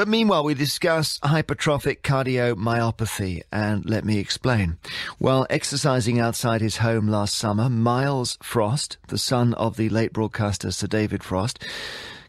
But meanwhile, we discuss hypertrophic cardiomyopathy, and let me explain. While exercising outside his home last summer, Miles Frost, the son of the late broadcaster Sir David Frost,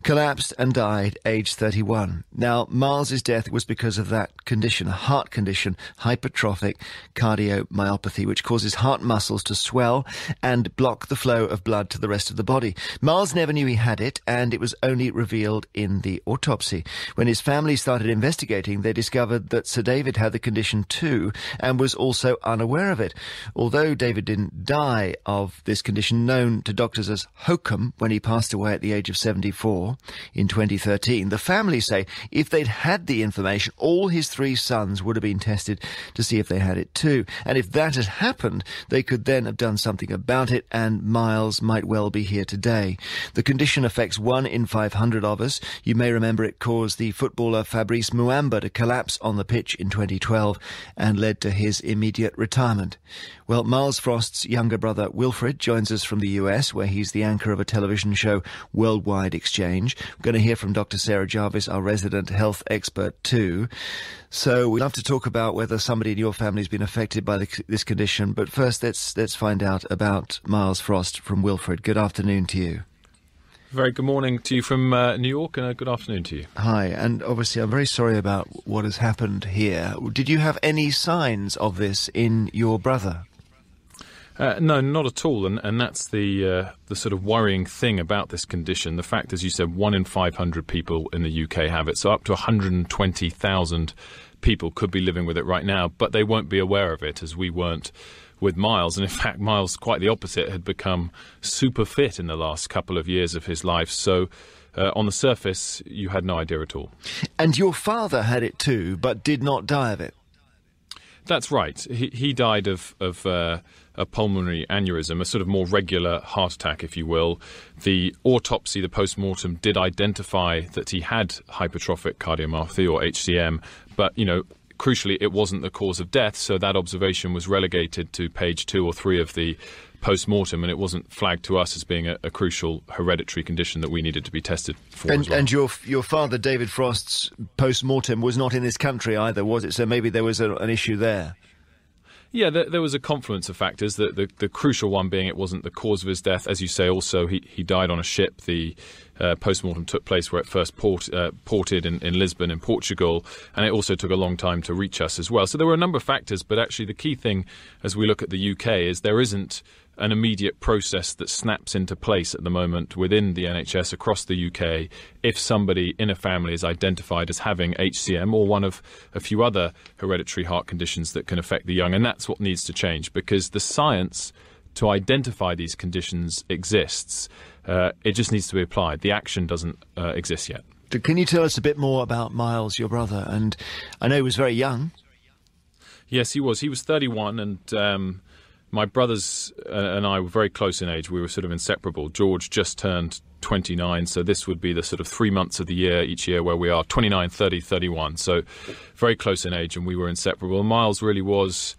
collapsed and died aged 31. Now, Miles's death was because of that condition, a heart condition, hypertrophic cardiomyopathy, which causes heart muscles to swell and block the flow of blood to the rest of the body. Miles never knew he had it, and it was only revealed in the autopsy. When his family started investigating, they discovered that Sir David had the condition too and was also unaware of it. Although David didn't die of this condition known to doctors as HOCM when he passed away at the age of 74, in 2013. The family say if they'd had the information, all his three sons would have been tested to see if they had it too. And if that had happened, they could then have done something about it, and Miles might well be here today. The condition affects one in 500 of us. You may remember it caused the footballer Fabrice Muamba to collapse on the pitch in 2012 and led to his immediate retirement. Well, Miles Frost's younger brother Wilfred joins us from the US, where he's the anchor of a television show, Worldwide Exchange. We're going to hear from Dr. Sarah Jarvis, our resident health expert, too. So we'd love to talk about whether somebody in your family has been affected by the, this condition. But first, let's let's find out about Miles Frost from Wilfred. Good afternoon to you. Very good morning to you from uh, New York, and a good afternoon to you. Hi, and obviously, I'm very sorry about what has happened here. Did you have any signs of this in your brother? Uh, no, not at all, and and that's the uh, the sort of worrying thing about this condition. The fact, as you said, one in five hundred people in the UK have it, so up to one hundred and twenty thousand people could be living with it right now, but they won't be aware of it, as we weren't with Miles. And in fact, Miles, quite the opposite, had become super fit in the last couple of years of his life. So. Uh, on the surface, you had no idea at all. And your father had it too, but did not die of it. That's right. He, he died of, of uh, a pulmonary aneurysm, a sort of more regular heart attack, if you will. The autopsy, the post mortem, did identify that he had hypertrophic cardiomyopathy or HCM, but, you know, crucially, it wasn't the cause of death, so that observation was relegated to page two or three of the post mortem, and it wasn't flagged to us as being a, a, crucial hereditary condition that we needed to be tested for. And, well. and your your father, David Frost's post mortem, was not in this country either, was it? So maybe there was a, an issue there. Yeah, there, there, was a confluence of factors. The, the, the, crucial one being it wasn't the cause of his death. As you say, also, he, he died on a ship. The uh, post mortem took place where it first port, uh, ported in, in Lisbon, in Portugal, and it also took a long time to reach us as well. So there were a number of factors, but actually, the key thing as we look at the UK is there isn't an immediate process that snaps into place at the moment within the NHS across the UK if somebody in a family is identified as having HCM or one of a few other hereditary heart conditions that can affect the young. And that's what needs to change because the science to identify these conditions exists. Uh, it just needs to be applied. The action doesn't uh, exist yet. Can you tell us a bit more about Miles, your brother? And I know he was very young. Yes, he was. He was 31 and. Um, my brothers uh, and I were very close in age. We were sort of inseparable. George just turned 29, so this would be the sort of three months of the year each year where we are 29, 30, 31. So very close in age, and we were inseparable. Miles really was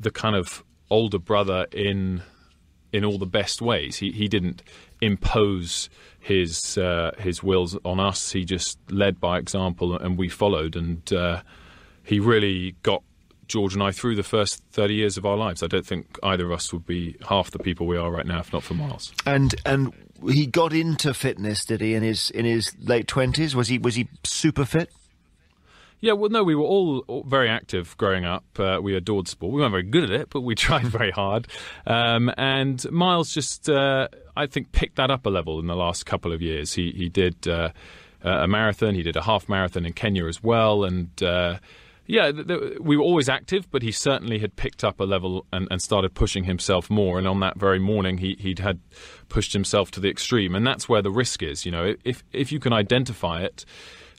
the kind of older brother in in all the best ways. He he didn't impose his uh, his wills on us. He just led by example, and we followed. And uh, he really got George and I through the first 30 years of our lives. I don't think either of us would be half the people we are right now if not for Miles. And and he got into fitness, did he? In his in his late 20s, was he was he super fit? Yeah, well, no, we were all, very active growing up. Uh, we adored sport. We weren't very good at it, but we tried very hard. Um, and Miles just, uh, I think, picked that up a level in the last couple of years. He he did uh, a marathon. He did a half marathon in Kenya as well, and uh, yeah, th- th- we were always active, but he certainly had picked up a level and, and, started pushing himself more. And on that very morning, he he'd had pushed himself to the extreme, and that's where the risk is. You know, if if you can identify it.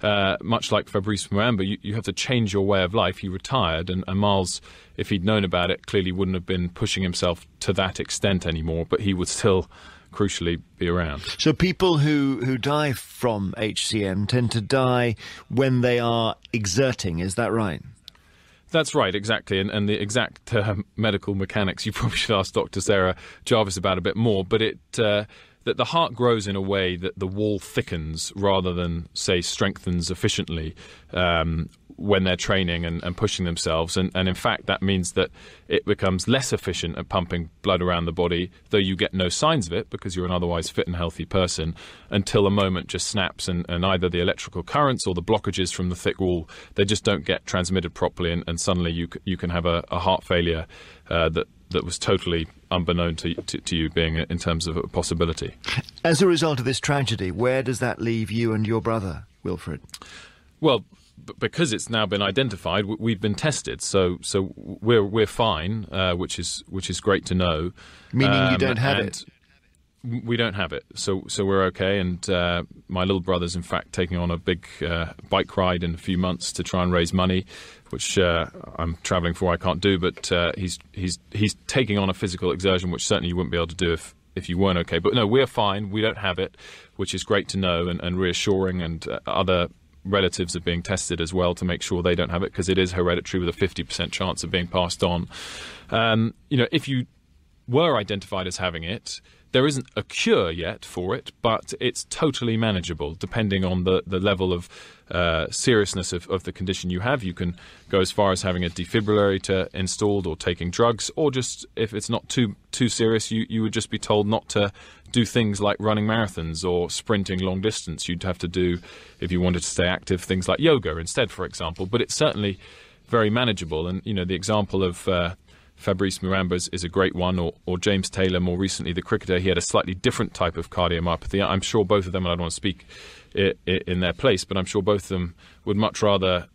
Uh, much like Fabrice Muamba, you, you have to change your way of life. He retired, and, and Miles, if he'd known about it, clearly wouldn't have been pushing himself to that extent anymore. But he would still crucially be around. So people who, who die from HCM tend to die when they are exerting, is that right? That's right, exactly. And, and the exact uh, medical mechanics, you probably should ask Dr. Sarah Jarvis about a bit more. But it, uh, that the heart grows in a way that the wall thickens rather than, say, strengthens efficiently um, when they're training and, and pushing themselves. And, and, in fact, that means that it becomes less efficient at pumping blood around the body, though you get no signs of it because you're an otherwise fit and healthy person, until a moment just snaps and, and either the electrical currents or the blockages from the thick wall, they just don't get transmitted properly. And, suddenly you, you can have a, a heart failure uh, that, that was totally unbeknown to, to, to, you being in terms of a possibility. As a result of this tragedy, where does that leave you and your brother, Wilfred? Well, because it's now been identified, we've been tested, so so we're we're fine, uh, which is which is great to know. Meaning um, you don't have it. We don't have it, so so we're okay. And uh, my little brother's in fact taking on a big uh, bike ride in a few months to try and raise money, which uh, I'm travelling for. I can't do, but uh, he's he's he's taking on a physical exertion, which certainly you wouldn't be able to do if if you weren't okay. But no, we're fine. We don't have it, which is great to know and, and reassuring. And uh, other relatives are being tested as well to make sure they don't have it because it is hereditary with a 50% chance of being passed on. Um, you know, if you were identified as having it, there isn't a cure yet for it, but it's totally manageable depending on the, the level of uh, seriousness of, of the condition you have. You can go as far as having a defibrillator installed or taking drugs, or just if it's not too too serious, you, you would just be told not to do things like running marathons or sprinting long distance. You'd have to do, if you wanted to stay active, things like yoga instead, for example. But it's certainly very manageable. And, you know, the example of. Uh, Fabrice Muamba is, is, a great one, or, or, James Taylor, more recently, the cricketer. He had a slightly different type of cardiomyopathy. I'm sure both of them, and I don't want to speak in their place, but I'm sure both of them would much rather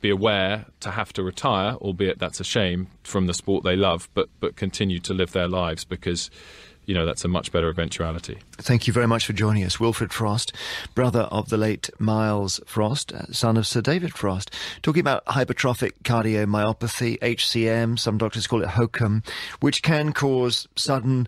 be aware to have to retire, albeit that's a shame, from the sport they love, but, but continue to live their lives because you know, that's a much better eventuality. Thank you very much for joining us. Wilfred Frost, brother of the late Miles Frost, uh, son of Sir David Frost, talking about hypertrophic cardiomyopathy, HCM, some doctors call it HOCM, which can cause sudden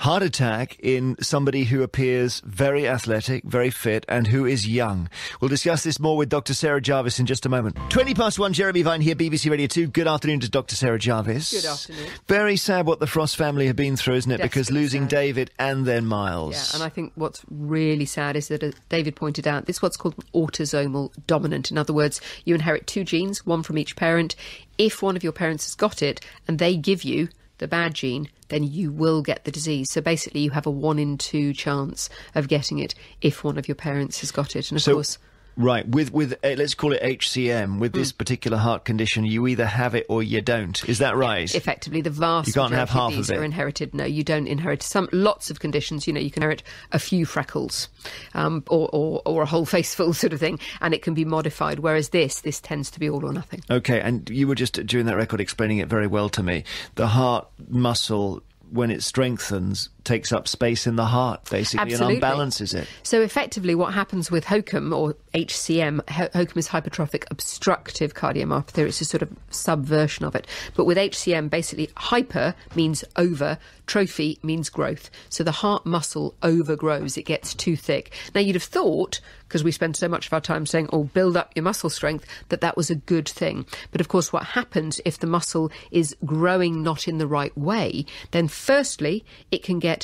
heart attack in somebody who appears very athletic, very fit, and who is young. We'll discuss this more with Dr. Sarah Jarvis in just a moment. 20 past one, Jeremy Vine here, BBC Radio 2. Good afternoon to Dr. Sarah Jarvis. Good afternoon. Very sad what the Frost family have been through, isn't it? because losing sad. David and then Miles. Yeah, and I think what's really sad is that, as David pointed out, this is what's called autosomal dominant. In other words, you inherit two genes, one from each parent. If one of your parents has got it and they give you the bad gene, then you will get the disease. So basically, you have a one in two chance of getting it if one of your parents has got it. And of so, course, Right, with with uh, let's call it HCM. With mm. this particular heart condition, you either have it or you don't. Is that right? Effectively, the vast you can't have half of, these of it. are inherited. No, you don't inherit some. Lots of conditions, you know, you can inherit a few freckles, um, or, or or a whole face full sort of thing, and it can be modified. Whereas this, this tends to be all or nothing. Okay, and you were just during that record explaining it very well to me. The heart muscle when it strengthens, takes up space in the heart, basically, Absolutely. and unbalances it. So, effectively, what happens with HOCM or HCM, HOCM is hypertrophic obstructive cardiomyopathy. It's a sort of subversion of it. But with HCM, basically, hyper means over, trophy means growth. So the heart muscle overgrows, it gets too thick. Now, you'd have thought, because we spend so much of our time saying, oh, build up your muscle strength, that that was a good thing. But of course, what happens if the muscle is growing not in the right way, then firstly, it can get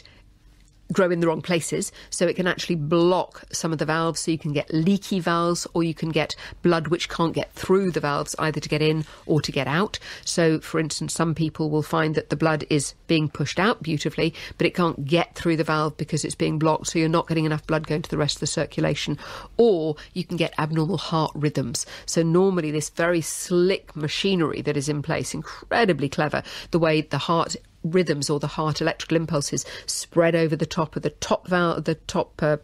grow in the wrong places. So it can actually block some of the valves. So you can get leaky valves or you can get blood which can't get through the valves either to get in or to get out. So, for instance, some people will find that the blood is being pushed out beautifully, but it can't get through the valve because it's being blocked. So you're not getting enough blood going to the rest of the circulation. Or you can get abnormal heart rhythms. So normally this very slick machinery that is in place, incredibly clever, the way the heart rhythms or the heart electrical impulses spread over the top of the top valve, the top uh,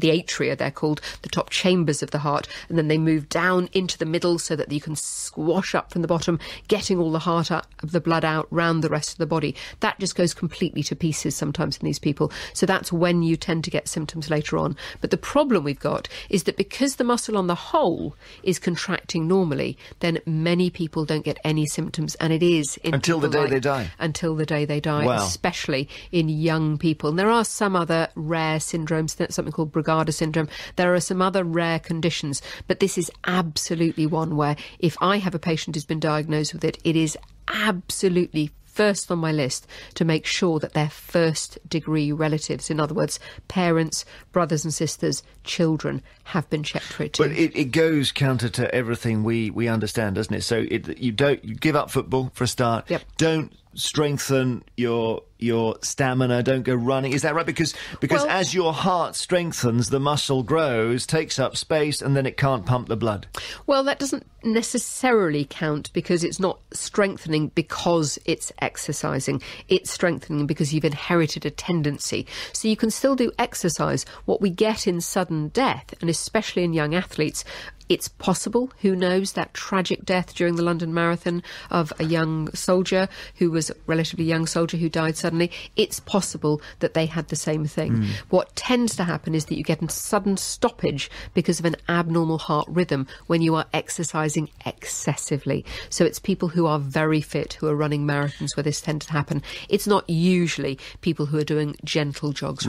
the atria, they're called, the top chambers of the heart, and then they move down into the middle so that you can squash up from the bottom, getting all the heart out, of the blood out round the rest of the body. That just goes completely to pieces sometimes in these people. So that's when you tend to get symptoms later on. But the problem we've got is that because the muscle on the whole is contracting normally, then many people don't get any symptoms, and it is until the day like, they die. Until the day they die, wow. especially in young people. And there are some other rare syndromes, something called Brugada syndrome. There are some other rare conditions, but this is absolutely one where if I have a patient who's been diagnosed with it, it is absolutely first on my list to make sure that their first degree relatives, in other words, parents, brothers and sisters, children, have been checked for it too. But it, it goes counter to everything we, we understand, doesn't it? So it, you don't you give up football for a start. Yep. Don't strengthen your your stamina. Don't go running. Is that right? Because because Well- as your heart strengthens, the muscle grows, takes up space, and then it can't pump the blood. Well, that doesn't necessarily count because it's not strengthening because it's exercising. It's strengthening because you've inherited a tendency. So you can still do exercise. What we get in sudden death, and especially in young athletes, it's possible, who knows, that tragic death during the London Marathon of a young soldier who was a relatively young soldier who died suddenly. It's possible that they had the same thing. Hmm. What tends to happen is that you get a sudden stoppage because of an abnormal heart rhythm when you are exercising excessively. So it's people who are very fit who are running marathons where this tends to happen. It's not usually people who are doing gentle jogs.